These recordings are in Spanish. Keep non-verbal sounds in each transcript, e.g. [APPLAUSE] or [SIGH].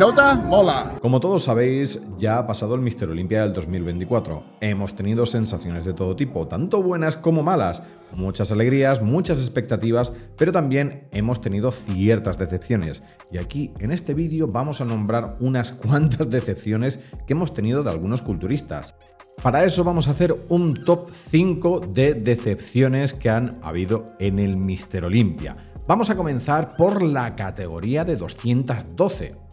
nota mola. Como todos sabéis, ya ha pasado el Mister Olympia del 2024. Hemos tenido sensaciones de todo tipo, tanto buenas como malas. Muchas alegrías, muchas expectativas, pero también hemos tenido ciertas decepciones. Y aquí, en este vídeo, vamos a nombrar unas [LAUGHS] cuantas decepciones que hemos tenido de algunos culturistas. Para eso vamos a hacer un top 5 de decepciones que han habido en el Mister Olympia. Vamos a comenzar por la categoría de 212.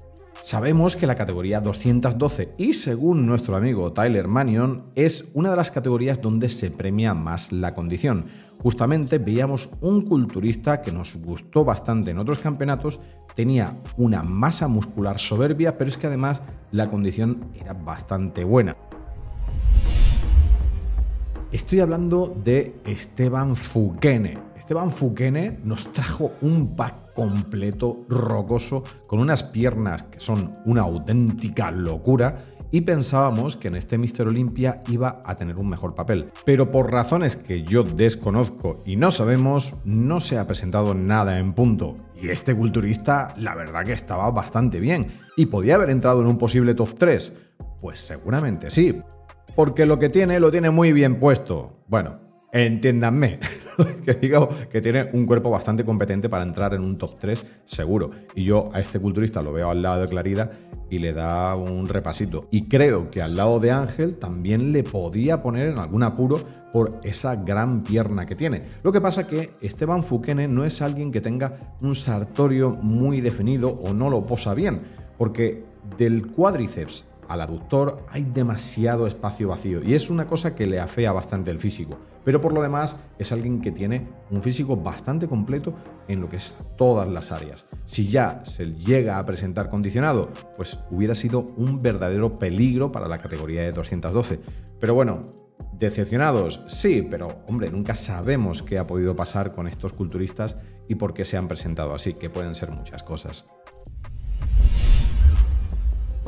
Sabemos que la categoría 212 y según nuestro amigo Tyler Mannion es una de las categorías donde se premia más la condición. Justamente veíamos un culturista que nos gustó bastante en otros campeonatos, tenía una masa muscular soberbia, pero es que además la condición era bastante buena. Estoy hablando de Esteban Fukene. Esteban Fukene nos trajo un pack completo rocoso con unas piernas que son una auténtica locura y pensábamos que en este Mister Olympia iba a tener un mejor papel. Pero por razones que yo desconozco y no sabemos, no se ha presentado nada en punto. Y este culturista, la verdad que estaba bastante bien. ¿Y podía haber entrado en un posible top 3? Pues seguramente sí porque lo que tiene lo tiene muy bien puesto. Bueno, entiéndanme, [LAUGHS] que digo que tiene un cuerpo bastante competente para entrar en un top 3 seguro. Y yo a este culturista lo veo al lado de Clarida y le da un repasito. Y creo que al lado de Ángel también le podía poner en algún apuro por esa gran pierna que tiene. Lo que pasa que Esteban Fukene no es alguien que tenga un sartorio muy definido o no lo posa bien, porque del cuádriceps al aductor hay demasiado espacio vacío y es una cosa que le afea bastante el físico. Pero por lo demás es alguien que tiene un físico bastante completo en lo que es todas las áreas. Si ya se llega a presentar condicionado, pues hubiera sido un verdadero peligro para la categoría de 212. Pero bueno, Decepcionados, sí, pero hombre, nunca sabemos qué ha podido pasar con estos culturistas y por qué se han presentado así, que pueden ser muchas cosas.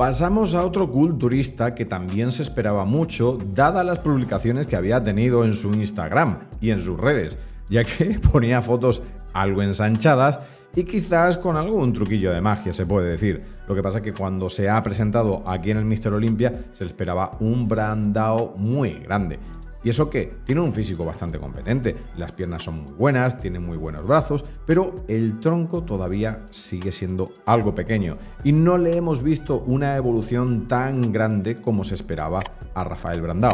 Pasamos a otro culturista que también se esperaba mucho, dadas las publicaciones que había tenido en su Instagram y en sus redes, ya que [LAUGHS] ponía fotos algo ensanchadas y quizás con algún truquillo de magia, se puede decir. Lo que pasa es que cuando se ha presentado aquí en el Mister Olympia se le esperaba un brandao muy grande. ¿Y eso qué? Tiene un físico bastante competente, las piernas son muy buenas, tiene muy buenos brazos, pero el tronco todavía sigue siendo algo pequeño y no le hemos visto una evolución tan grande como se esperaba a Rafael Brandao.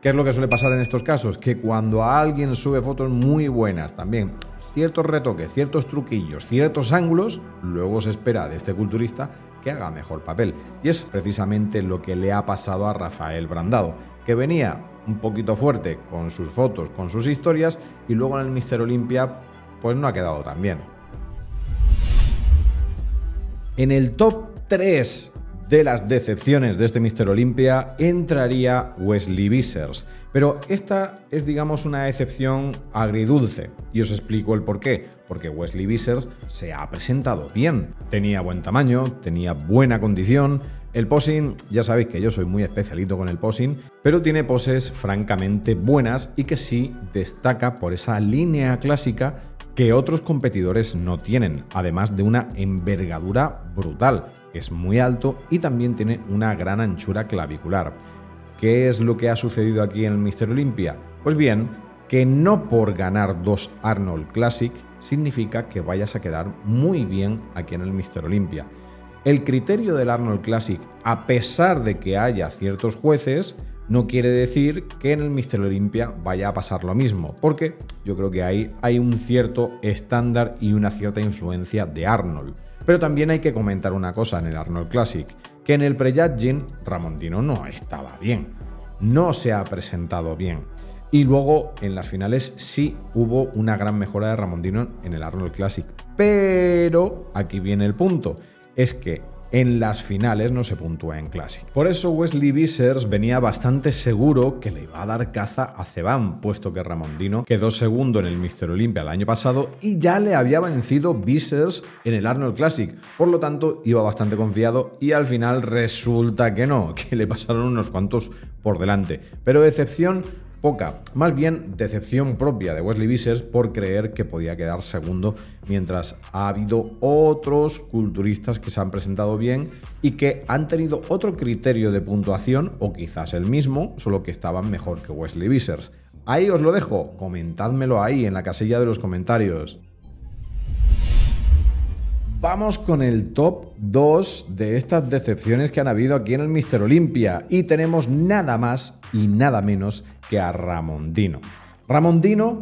¿Qué es lo que suele pasar en estos casos? Que cuando alguien sube fotos muy buenas también, ciertos retoques, ciertos truquillos, ciertos ángulos, luego se espera de este culturista que haga mejor papel. Y es precisamente lo que le ha pasado a Rafael Brandao, que venía un poquito fuerte con sus fotos, con sus historias, y luego en el Mister Olympia pues no ha quedado tan bien. En el top 3 de las decepciones de este Mister Olympia entraría Wesley Vissers. Pero esta es, digamos, una excepción agridulce. Y os explico el por qué. Porque Wesley Vissers se ha presentado bien. Tenía buen tamaño, tenía buena condición, el posing, ya sabéis que yo soy muy especialito con el posing, pero tiene poses francamente buenas y que sí destaca por esa línea clásica que otros competidores no tienen, además de una envergadura brutal. Es muy alto y también tiene una gran anchura clavicular. ¿Qué es lo que ha sucedido aquí en el Mister Olympia? Pues bien, que no por ganar dos Arnold Classic significa que vayas a quedar muy bien aquí en el Mister Olympia. El criterio del Arnold Classic, a pesar de que haya ciertos jueces, no quiere decir que en el Mister Olympia vaya a pasar lo mismo, porque yo creo que ahí hay un cierto estándar y una cierta influencia de Arnold. Pero también hay que comentar una cosa en el Arnold Classic, que en el Prejudging Ramondino no estaba bien, no se ha presentado bien. Y luego en las finales sí hubo una gran mejora de Ramondino en el Arnold Classic. Pero aquí viene el punto es que en las finales no se puntúa en Classic. Por eso Wesley Vissers venía bastante seguro que le iba a dar caza a Ceban, puesto que Ramondino quedó segundo en el Mister Olympia el año pasado y ya le había vencido Vissers en el Arnold Classic. Por lo tanto, iba bastante confiado y al final resulta que no, [LAUGHS] que le pasaron unos cuantos por delante. Pero excepción poca. Más bien decepción propia de Wesley Vissers por creer que podía quedar segundo, mientras ha habido otros culturistas que se han presentado bien y que han tenido otro criterio de puntuación, o quizás el mismo, solo que estaban mejor que Wesley Vissers. Ahí os lo dejo, comentádmelo ahí en la casilla de los comentarios. Vamos con el top 2 de estas decepciones que han habido aquí en el Mister Olimpia y tenemos nada más y nada menos que a Ramondino. Ramondino,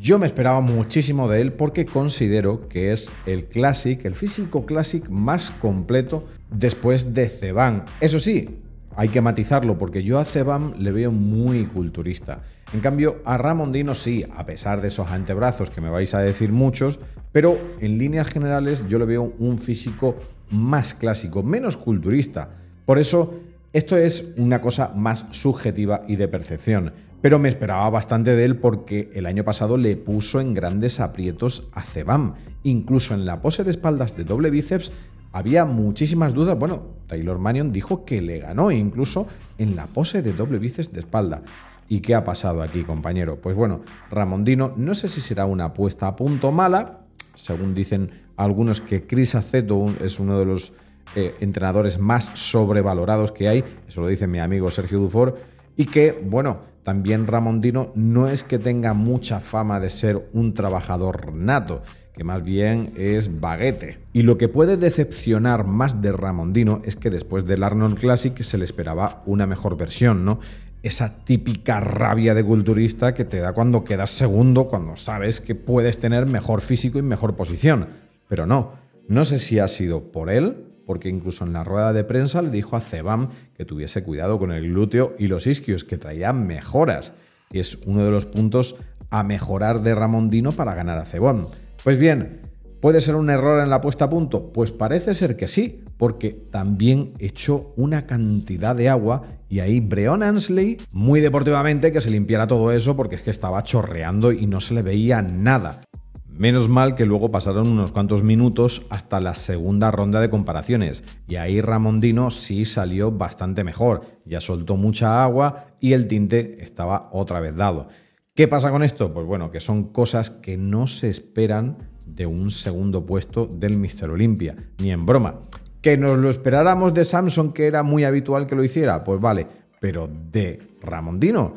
yo me esperaba muchísimo de él porque considero que es el Classic, el físico Classic más completo después de Ceban. Eso sí, hay que matizarlo porque yo a Cebam le veo muy culturista. En cambio, a Ramondino sí, a pesar de esos antebrazos que me vais a decir muchos, pero en líneas generales yo le veo un físico más clásico, menos culturista. Por eso, esto es una cosa más subjetiva y de percepción. Pero me esperaba bastante de él porque el año pasado le puso en grandes aprietos a Cebam. Incluso en la pose de espaldas de doble bíceps había muchísimas dudas. Bueno, Taylor Manion dijo que le ganó incluso en la pose de doble bíceps de espalda. ¿Y qué ha pasado aquí, compañero? Pues bueno, Ramondino, no sé si será una apuesta a punto mala, según dicen algunos que Chris Aceto es uno de los eh, entrenadores más sobrevalorados que hay, eso lo dice mi amigo Sergio Dufour, y que, bueno, también Ramondino no es que tenga mucha fama de ser un trabajador nato, que más bien es baguete. Y lo que puede decepcionar más de Ramondino es que después del Arnold Classic se le esperaba una mejor versión, ¿no? Esa típica rabia de culturista que te da cuando quedas segundo, cuando sabes que puedes tener mejor físico y mejor posición. Pero no, no sé si ha sido por él, porque incluso en la rueda de prensa le dijo a Cebam que tuviese cuidado con el glúteo y los isquios, que traían mejoras. Y es uno de los puntos a mejorar de Ramondino para ganar a Cebón. Pues bien, ¿puede ser un error en la puesta a punto? Pues parece ser que sí, porque también echó una cantidad de agua y ahí Breon Ansley, muy deportivamente, que se limpiara todo eso porque es que estaba chorreando y no se le veía nada. Menos mal que luego pasaron unos cuantos minutos hasta la segunda ronda de comparaciones y ahí Ramondino sí salió bastante mejor, ya soltó mucha agua y el tinte estaba otra vez dado. ¿Qué pasa con esto? Pues bueno, que son cosas que no se esperan de un segundo puesto del Mister Olimpia, ni en broma. Que nos lo esperáramos de Samson, que era muy habitual que lo hiciera, pues vale, pero de Ramondino.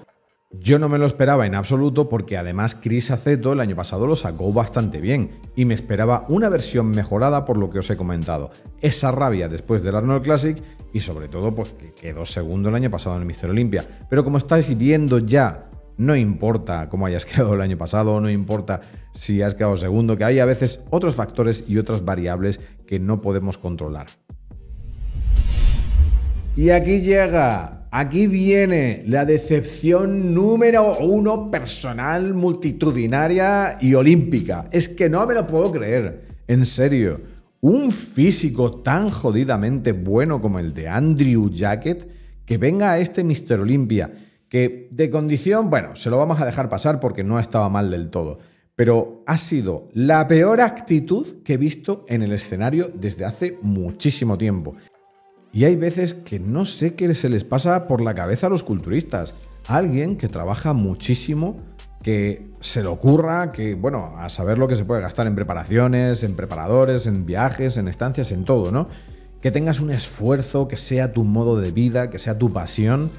Yo no me lo esperaba en absoluto porque además Chris Aceto el año pasado lo sacó bastante bien y me esperaba una versión mejorada por lo que os he comentado. Esa rabia después del Arnold Classic y sobre todo pues que quedó segundo el año pasado en el Mister Olimpia. Pero como estáis viendo ya no importa cómo hayas [LAUGHS] quedado el año pasado, no importa si has quedado segundo, que hay a veces otros factores y otras variables que no podemos controlar. Y aquí llega, aquí viene la decepción número uno personal, multitudinaria y olímpica. Es que no me lo puedo creer, en serio. Un físico tan jodidamente bueno como el de Andrew Jacket que venga a este Mr. Olympia que de condición, bueno, se lo vamos a dejar pasar porque no estaba mal del todo, pero ha sido la peor actitud que he visto en el escenario desde hace muchísimo tiempo. Y hay veces que no sé qué se les pasa por la cabeza a los culturistas. Alguien que trabaja muchísimo, que se le ocurra, que, bueno, a saber lo que se puede gastar en preparaciones, en preparadores, en viajes, en estancias, en todo, ¿no? Que tengas un esfuerzo, que sea tu modo de vida, que sea tu pasión,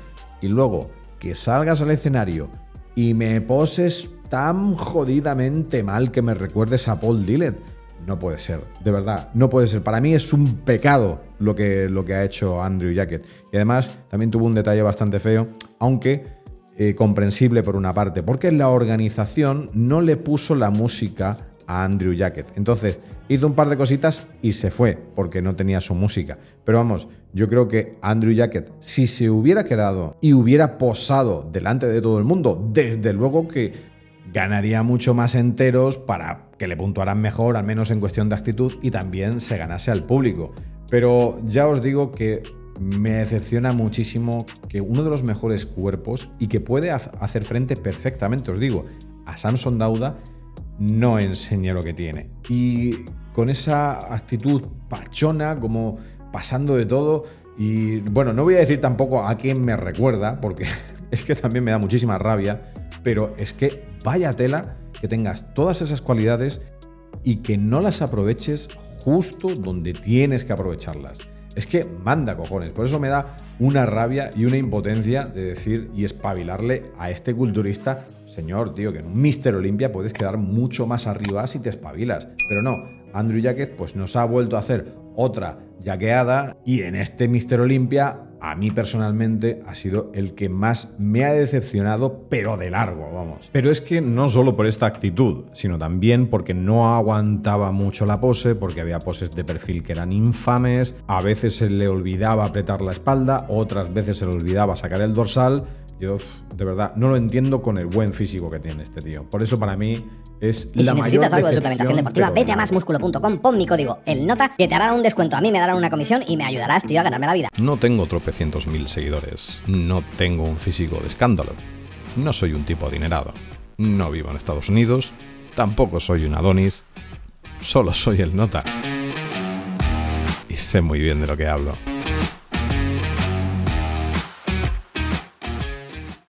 y luego que salgas al escenario y me poses tan jodidamente mal que me recuerdes a Paul Dillett. No puede ser, de verdad, no puede ser. Para mí es un pecado lo que, lo que ha hecho Andrew Jacket. Y además también tuvo un detalle bastante feo, aunque eh, comprensible por una parte, porque la organización no le puso la música a Andrew Jacket. Entonces, hizo un par de cositas y se fue, porque no tenía su música. Pero vamos, yo creo que Andrew Jacket, si se hubiera quedado y hubiera posado delante de todo el mundo, desde luego que ganaría mucho más enteros para que le puntuaran mejor, al menos en cuestión de actitud, y también se ganase al público. Pero ya os digo que me decepciona muchísimo que uno de los mejores cuerpos y que puede hacer frente perfectamente, os digo, a Samson Dauda, no enseña lo que tiene. Y con esa actitud pachona, como pasando de todo, y bueno, no voy a decir tampoco a quién me recuerda, porque [LAUGHS] es que también me da muchísima rabia, pero es que vaya tela que tengas todas esas cualidades y que no las aproveches justo donde tienes que aprovecharlas. Es que manda cojones, por eso me da una rabia y una impotencia de decir y espabilarle a este culturista, señor, tío, que en un Mister Olimpia puedes quedar mucho más arriba si te espabilas. Pero no, Andrew Jacket pues nos ha vuelto a hacer otra yaqueada y en este Mister Olimpia a mí personalmente ha sido el que más me ha decepcionado, pero de largo, vamos. Pero es que no solo por esta actitud, sino también porque no aguantaba mucho la pose, porque había poses de perfil que eran infames, a veces se le olvidaba apretar la espalda, otras veces se le olvidaba sacar el dorsal yo, de verdad, no lo entiendo con el buen físico que tiene este tío. Por eso, para mí, es y la si mayor necesitas algo de suplementación deportiva, vete a másmusculo.com, pon mi código, el nota, que te hará un descuento. A mí me darán una comisión y me ayudarás, tío, a ganarme la vida. No tengo tropecientos mil seguidores. No tengo un físico de escándalo. No soy un tipo adinerado. No vivo en Estados Unidos. Tampoco soy un Adonis. Solo soy el nota. Y sé muy bien de lo que hablo.